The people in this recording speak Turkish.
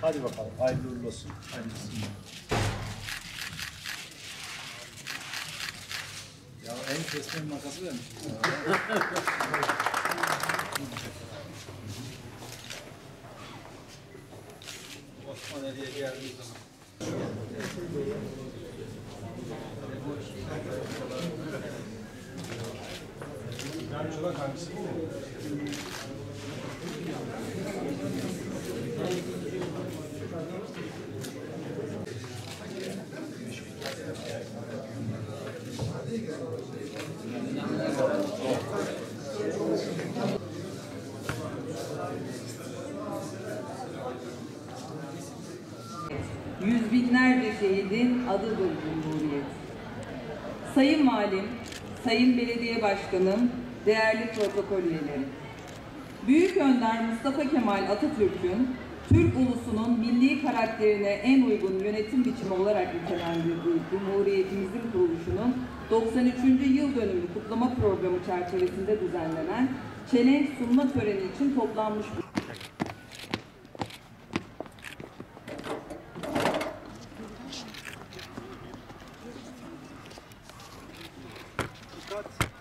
Hadi bakalım. Hayırlı uğurlu olsun. Hayırlısı. Ya en kesme makası vermiş. Osmaniye'ye geldiği zaman. Yüz binlerce şehidin adıdır Cumhuriyet. Sayın Valim, Sayın Belediye Başkanım, değerli protokol üyeleri. Büyük Önder Mustafa Kemal Atatürk'ün Türk ulusunun milli karakterine en uygun yönetim biçimi olarak nitelendirdiği Cumhuriyetimizin kuruluşunun 93. yıl dönümü kutlama programı çerçevesinde düzenlenen çelenk sunma töreni için toplanmış Dikkat!